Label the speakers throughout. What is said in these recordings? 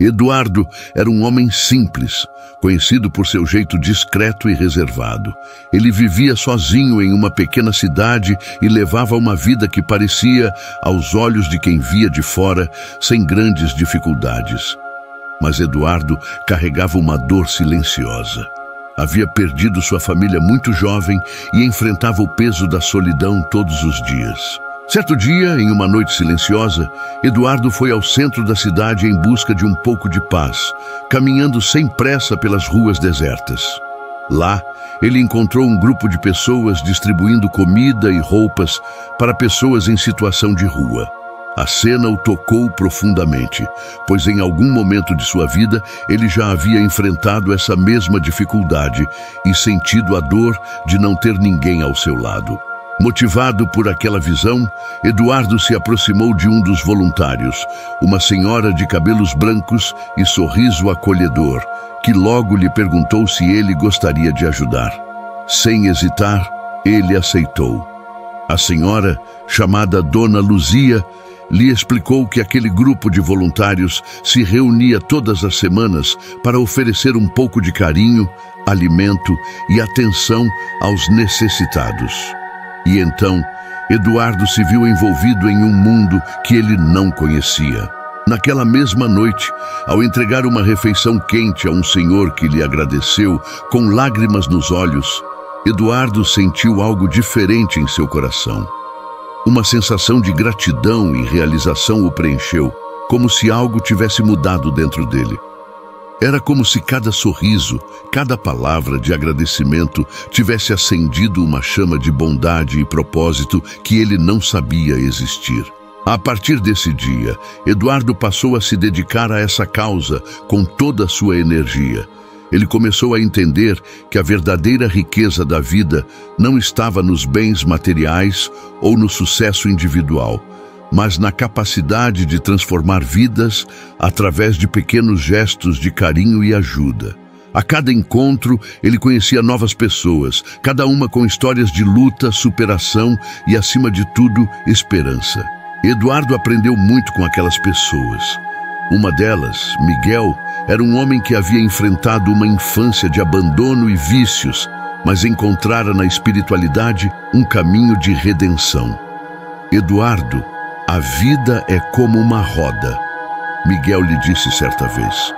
Speaker 1: Eduardo era um homem simples, conhecido por seu jeito discreto e reservado. Ele vivia sozinho em uma pequena cidade e levava uma vida que parecia, aos olhos de quem via de fora, sem grandes dificuldades. Mas Eduardo carregava uma dor silenciosa. Havia perdido sua família muito jovem e enfrentava o peso da solidão todos os dias. Certo dia, em uma noite silenciosa, Eduardo foi ao centro da cidade em busca de um pouco de paz, caminhando sem pressa pelas ruas desertas. Lá, ele encontrou um grupo de pessoas distribuindo comida e roupas para pessoas em situação de rua. A cena o tocou profundamente, pois em algum momento de sua vida ele já havia enfrentado essa mesma dificuldade e sentido a dor de não ter ninguém ao seu lado. Motivado por aquela visão, Eduardo se aproximou de um dos voluntários, uma senhora de cabelos brancos e sorriso acolhedor, que logo lhe perguntou se ele gostaria de ajudar. Sem hesitar, ele aceitou. A senhora, chamada Dona Luzia, lhe explicou que aquele grupo de voluntários se reunia todas as semanas para oferecer um pouco de carinho, alimento e atenção aos necessitados. E então, Eduardo se viu envolvido em um mundo que ele não conhecia. Naquela mesma noite, ao entregar uma refeição quente a um senhor que lhe agradeceu, com lágrimas nos olhos, Eduardo sentiu algo diferente em seu coração. Uma sensação de gratidão e realização o preencheu, como se algo tivesse mudado dentro dele. Era como se cada sorriso, cada palavra de agradecimento tivesse acendido uma chama de bondade e propósito que ele não sabia existir. A partir desse dia, Eduardo passou a se dedicar a essa causa com toda a sua energia. Ele começou a entender que a verdadeira riqueza da vida não estava nos bens materiais ou no sucesso individual, mas na capacidade de transformar vidas através de pequenos gestos de carinho e ajuda. A cada encontro, ele conhecia novas pessoas, cada uma com histórias de luta, superação e, acima de tudo, esperança. Eduardo aprendeu muito com aquelas pessoas. Uma delas, Miguel, era um homem que havia enfrentado uma infância de abandono e vícios, mas encontrara na espiritualidade um caminho de redenção. Eduardo a vida é como uma roda, Miguel lhe disse certa vez.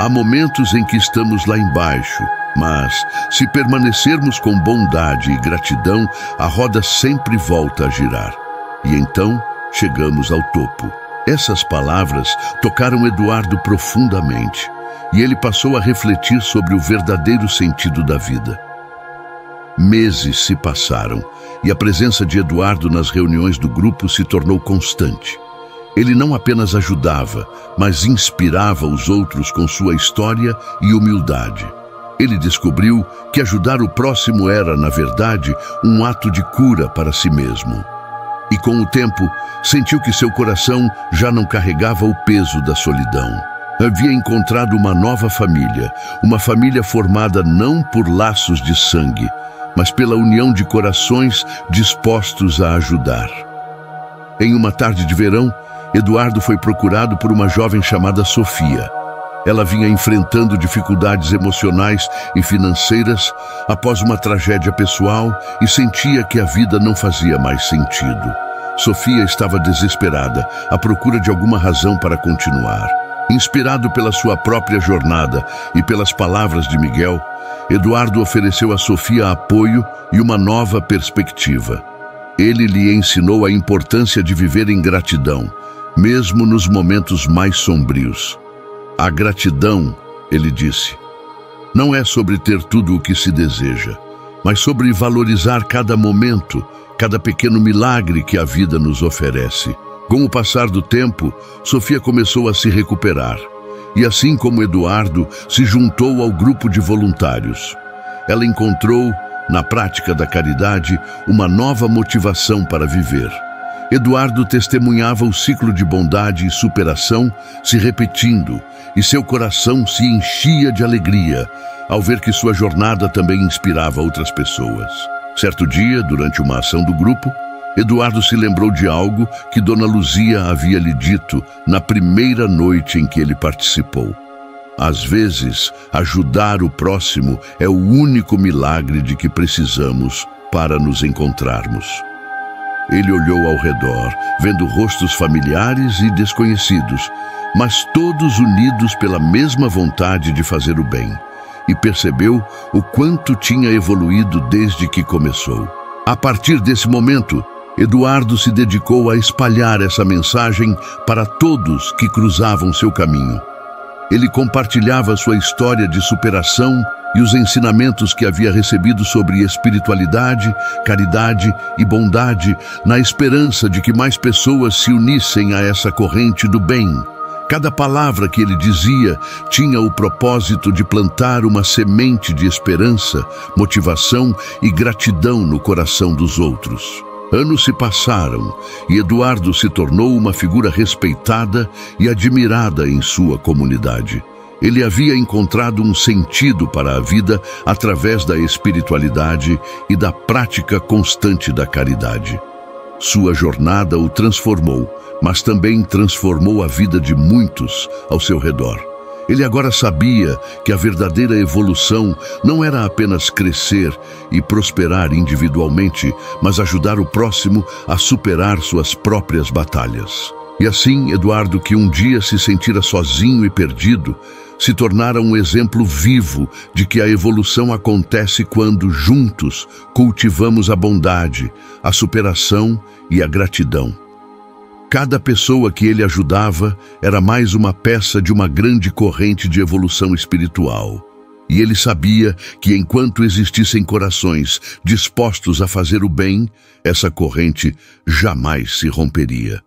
Speaker 1: Há momentos em que estamos lá embaixo, mas se permanecermos com bondade e gratidão, a roda sempre volta a girar. E então chegamos ao topo. Essas palavras tocaram Eduardo profundamente e ele passou a refletir sobre o verdadeiro sentido da vida. Meses se passaram e a presença de Eduardo nas reuniões do grupo se tornou constante. Ele não apenas ajudava, mas inspirava os outros com sua história e humildade. Ele descobriu que ajudar o próximo era, na verdade, um ato de cura para si mesmo. E com o tempo, sentiu que seu coração já não carregava o peso da solidão. Havia encontrado uma nova família, uma família formada não por laços de sangue, mas pela união de corações dispostos a ajudar. Em uma tarde de verão, Eduardo foi procurado por uma jovem chamada Sofia. Ela vinha enfrentando dificuldades emocionais e financeiras após uma tragédia pessoal e sentia que a vida não fazia mais sentido. Sofia estava desesperada, à procura de alguma razão para continuar. Inspirado pela sua própria jornada e pelas palavras de Miguel, Eduardo ofereceu a Sofia apoio e uma nova perspectiva. Ele lhe ensinou a importância de viver em gratidão, mesmo nos momentos mais sombrios. A gratidão, ele disse, não é sobre ter tudo o que se deseja, mas sobre valorizar cada momento, cada pequeno milagre que a vida nos oferece. Com o passar do tempo, Sofia começou a se recuperar e, assim como Eduardo, se juntou ao grupo de voluntários. Ela encontrou, na prática da caridade, uma nova motivação para viver. Eduardo testemunhava o ciclo de bondade e superação se repetindo, e seu coração se enchia de alegria ao ver que sua jornada também inspirava outras pessoas. Certo dia, durante uma ação do grupo, Eduardo se lembrou de algo que Dona Luzia havia lhe dito na primeira noite em que ele participou. Às vezes, ajudar o próximo é o único milagre de que precisamos para nos encontrarmos. Ele olhou ao redor, vendo rostos familiares e desconhecidos, mas todos unidos pela mesma vontade de fazer o bem, e percebeu o quanto tinha evoluído desde que começou. A partir desse momento, Eduardo se dedicou a espalhar essa mensagem para todos que cruzavam seu caminho. Ele compartilhava sua história de superação e os ensinamentos que havia recebido sobre espiritualidade, caridade e bondade, na esperança de que mais pessoas se unissem a essa corrente do bem. Cada palavra que ele dizia tinha o propósito de plantar uma semente de esperança, motivação e gratidão no coração dos outros. Anos se passaram e Eduardo se tornou uma figura respeitada e admirada em sua comunidade. Ele havia encontrado um sentido para a vida através da espiritualidade e da prática constante da caridade. Sua jornada o transformou, mas também transformou a vida de muitos ao seu redor. Ele agora sabia que a verdadeira evolução não era apenas crescer e prosperar individualmente, mas ajudar o próximo a superar suas próprias batalhas. E assim, Eduardo, que um dia se sentira sozinho e perdido, se tornara um exemplo vivo de que a evolução acontece quando, juntos, cultivamos a bondade, a superação e a gratidão. Cada pessoa que ele ajudava era mais uma peça de uma grande corrente de evolução espiritual. E ele sabia que enquanto existissem corações dispostos a fazer o bem, essa corrente jamais se romperia.